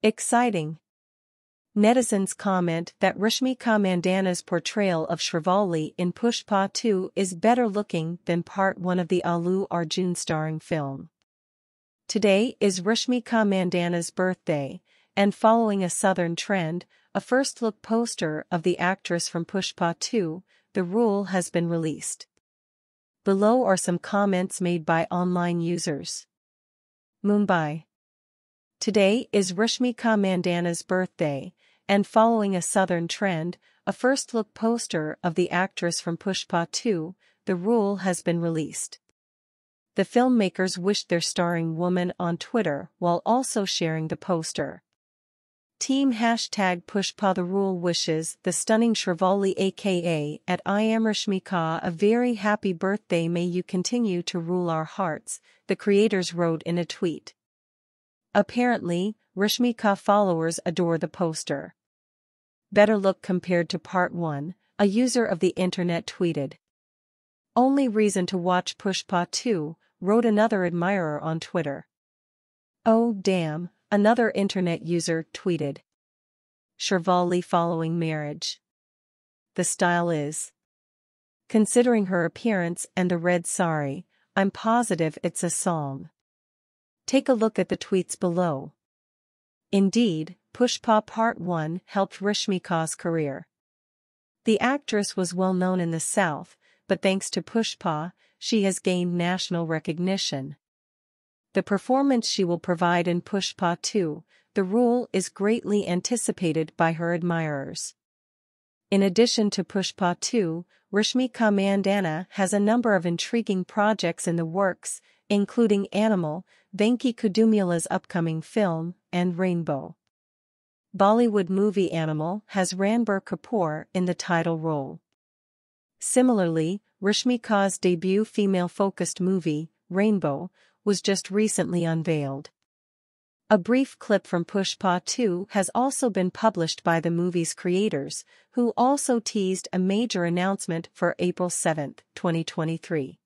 Exciting. Netizens comment that Rashmika Mandanna's portrayal of Srivalli in Pushpa 2 is better looking than part 1 of the Allu Arjun starring film. Today is Rashmika Mandanna's birthday, and following a southern trend, a first-look poster of the actress from Pushpa 2, The Rule has been released. Below are some comments made by online users. Mumbai. Today is Rashmika Mandanna's birthday, and following a southern trend, a first-look poster of the actress from Pushpa 2, The Rule has been released. The filmmakers wished their starring woman on Twitter while also sharing the poster. Team hashtag Pushpa The Rule wishes the stunning Srivalli aka at I am Rashmika a very happy birthday may you continue to rule our hearts, the creators wrote in a tweet. Apparently, Rashmika followers adore the poster better look compared to part 1, a user of the internet tweeted. Only reason to watch Pushpa 2, wrote another admirer on Twitter. Oh damn, another internet user tweeted. Srivalli following marriage. The style is. Considering her appearance and the red sari, I'm positive it's a song. Take a look at the tweets below. Indeed, Pushpa Part 1 helped Rashmika's career. The actress was well known in the South, but thanks to Pushpa, she has gained national recognition. The performance she will provide in Pushpa 2, The Rule is greatly anticipated by her admirers. In addition to Pushpa 2, Rashmika Mandanna has a number of intriguing projects in the works, including Animal, Venki Kudumula's upcoming film, and Rainbow. Bollywood movie Animal has Ranbir Kapoor in the title role. Similarly, Rashmika's debut female-focused movie, Rainbow, was just recently unveiled. A brief clip from Pushpa 2 has also been published by the movie's creators, who also teased a major announcement for April 7, 2023.